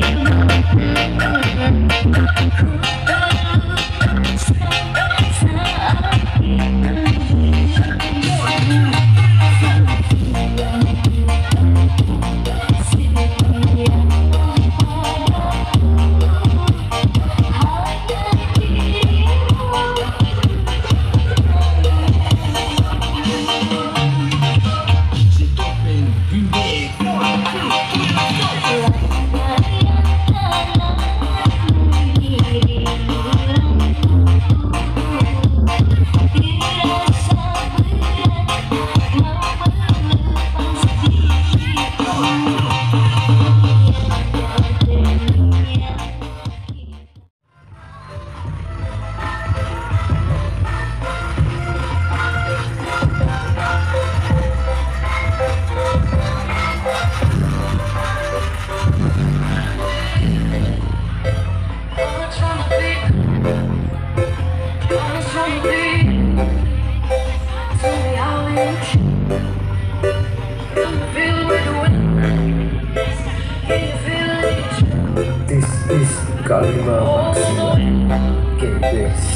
Thank you.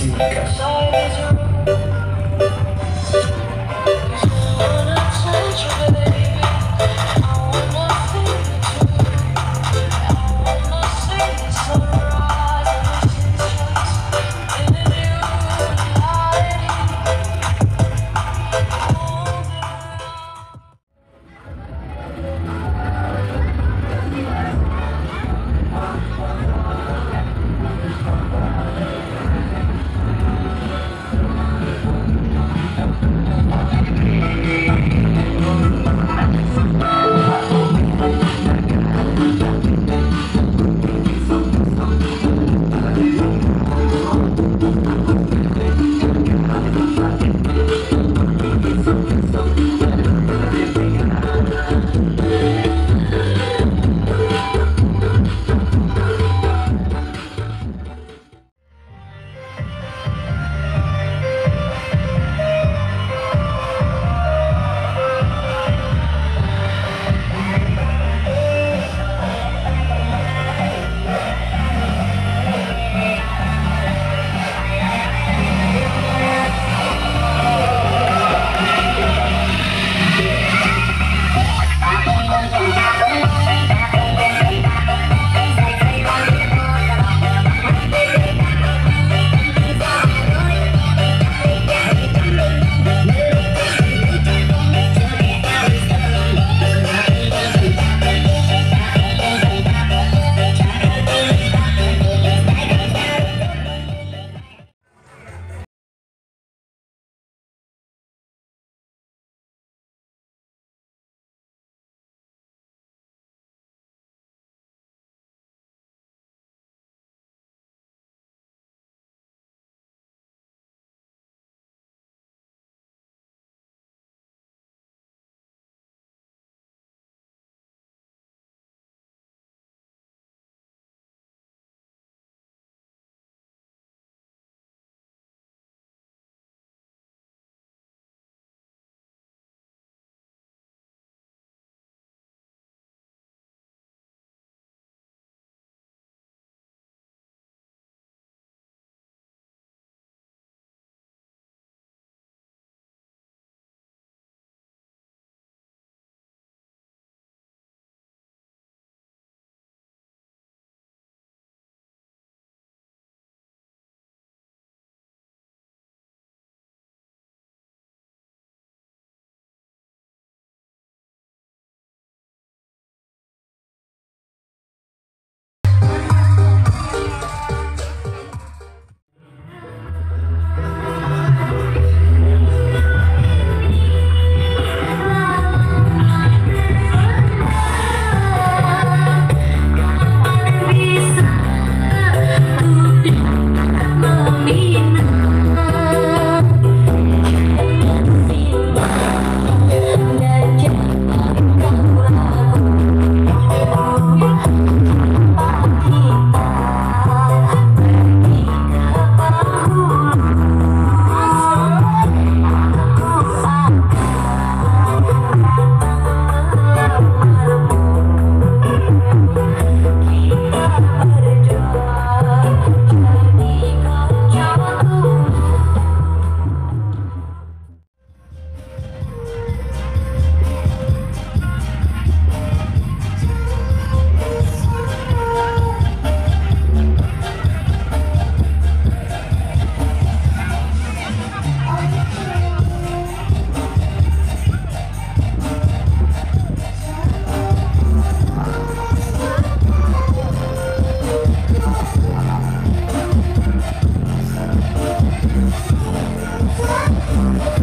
Gateway Thank you.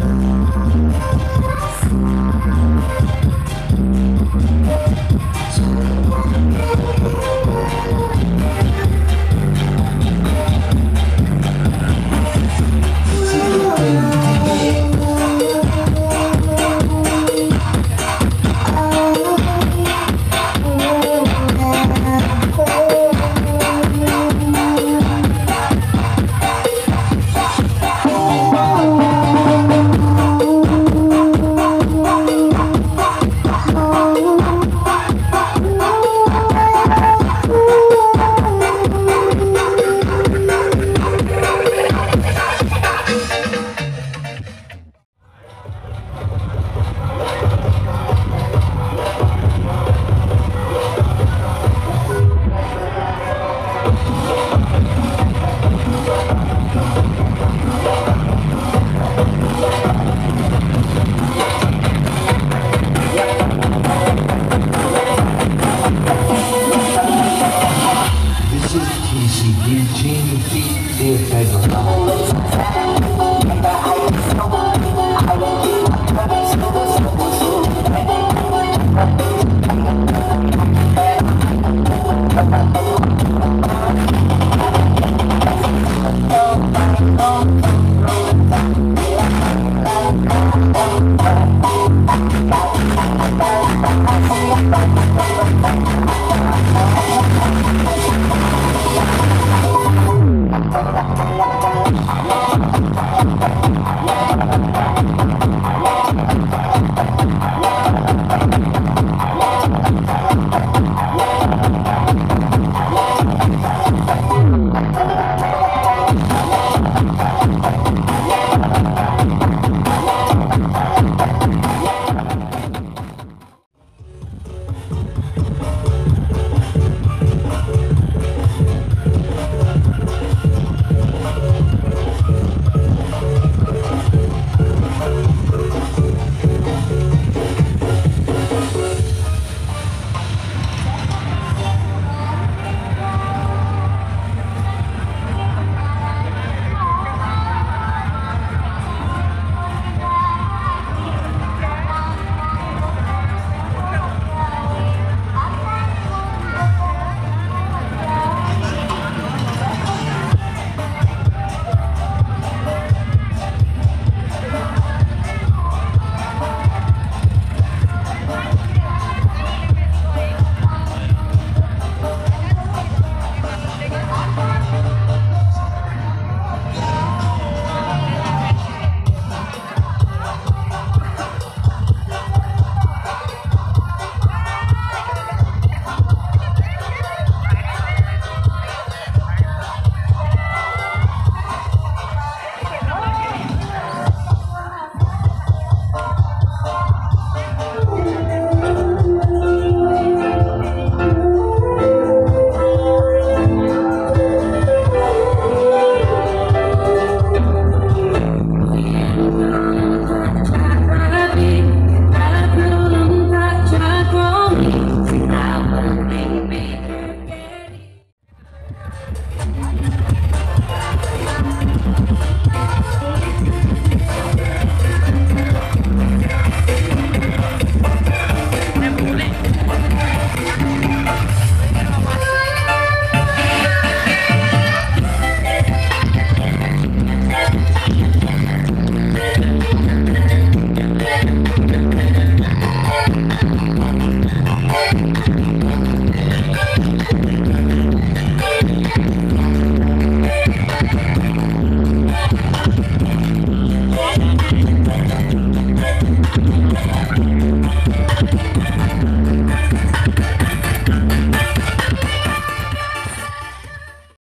Oh,